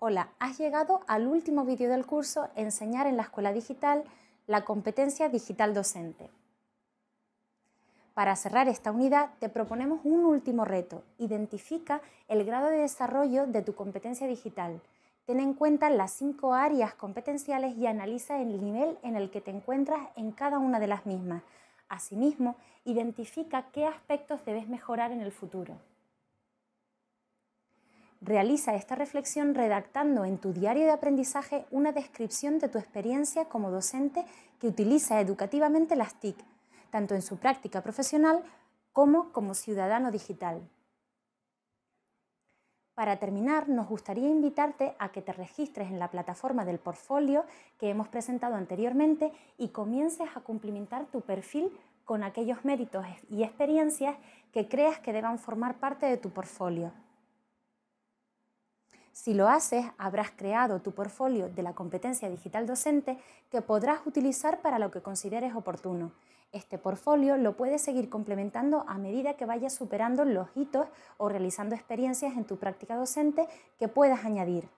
Hola, has llegado al último vídeo del curso Enseñar en la Escuela Digital la competencia digital docente. Para cerrar esta unidad te proponemos un último reto. Identifica el grado de desarrollo de tu competencia digital. Ten en cuenta las cinco áreas competenciales y analiza el nivel en el que te encuentras en cada una de las mismas. Asimismo, identifica qué aspectos debes mejorar en el futuro. Realiza esta reflexión redactando en tu diario de aprendizaje una descripción de tu experiencia como docente que utiliza educativamente las TIC, tanto en su práctica profesional como como ciudadano digital. Para terminar, nos gustaría invitarte a que te registres en la plataforma del portfolio que hemos presentado anteriormente y comiences a cumplimentar tu perfil con aquellos méritos y experiencias que creas que deban formar parte de tu portfolio. Si lo haces, habrás creado tu portfolio de la competencia digital docente que podrás utilizar para lo que consideres oportuno. Este portfolio lo puedes seguir complementando a medida que vayas superando los hitos o realizando experiencias en tu práctica docente que puedas añadir.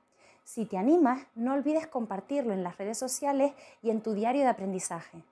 Si te animas, no olvides compartirlo en las redes sociales y en tu diario de aprendizaje.